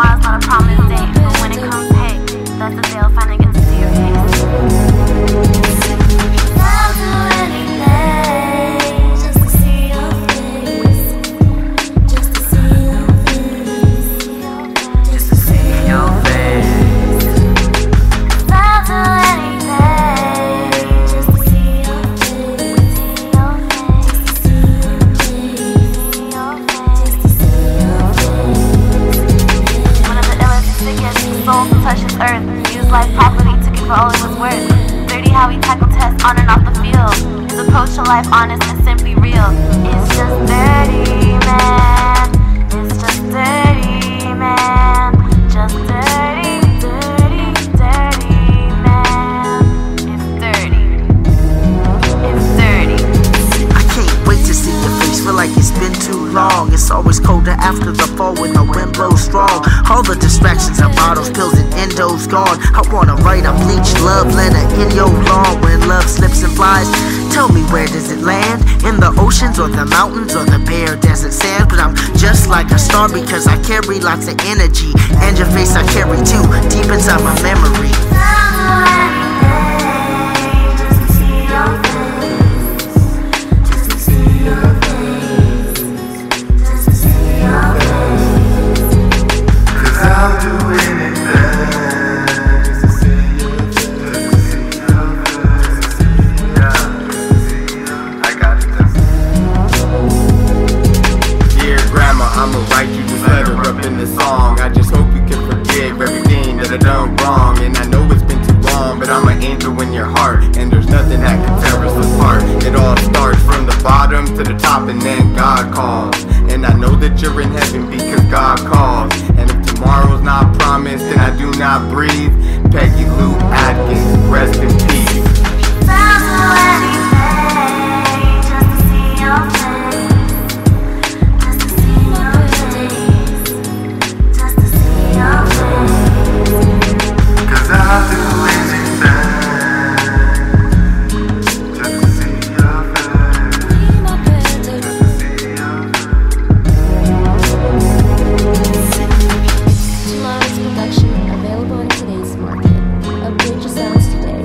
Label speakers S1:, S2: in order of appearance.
S1: Tomorrow's not a promise date, but when it comes, hey, that's the deal. earth, Use life properly to give her all it was worth. Dirty how we tackle tests on and off the field. His approach to life honest and simply real. It's just dirty, man. It's just dirty, man. Just dirty, dirty, dirty, man. It's dirty. It's dirty.
S2: I can't wait to see your face. Feel like it's been too long. It's always colder after the fall when blows strong. All the distractions of bottles, pills, and endos gone. I wanna write a bleached love letter in your lawn when love slips and flies. Tell me where does it land? In the oceans or the mountains or the bare desert sands? But I'm just like a star because I carry lots of energy. And your face I carry too, deep inside my memory.
S3: That can tear us apart. It all starts from the bottom to the top, and then God calls. And I know that you're in heaven because God calls. And if tomorrow's not promised, then I do not breathe. Peggy Lou Atkins, rest in
S4: strange as sounds today.